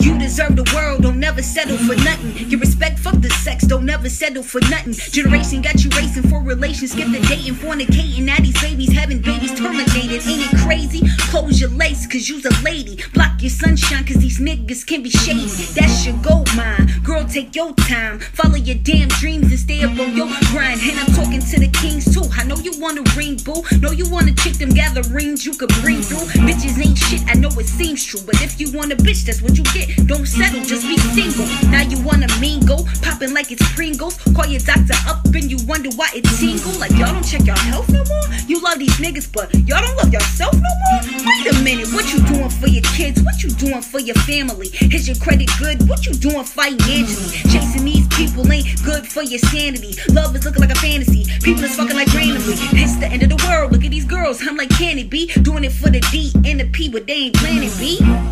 You deserve the world, don't never settle for nothing. Your respect, fuck the sex, don't never settle for nothing. Generation got you racing for relations, skip the dating, fornicating. Now these babies having babies terminated. Ain't it crazy? Close your lace, cause you's a lady. Block your sunshine, cause these niggas can be shady. That's your gold mine. Girl, take your time. Follow your damn dreams and stay up on your grind. And I'm talking to the kings too. I know you want a ring, boo. Know you wanna chick them gatherings you could bring through. Bitches ain't shit, I know it seems true. But if you want a bitch, that's what you get. Don't settle, just be single. Now you wanna mingle, popping like it's Pringles. Call your doctor up and you wonder why it tingle. Like y'all don't check your health no more. You love these niggas, but y'all don't love yourself no more. Wait a minute, what you doing for your kids? What you doing for your family? Is your credit good? What you doing financially? Chasing these people ain't good for your sanity. Love is looking like a fantasy. People is fucking like randomly. It's the end of the world. Look at these girls. I'm like, can it be? Doing it for the D and the P, but they ain't planning B.